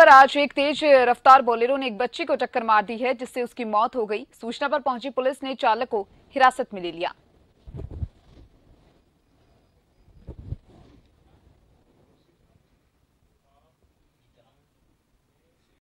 पर आज एक तेज रफ्तार बोलेरो ने एक बच्ची को टक्कर मार दी है, जिससे उसकी मौत हो गई। सूचना पर पहुँची पुलिस ने चालक को हिरासत में ले लिया।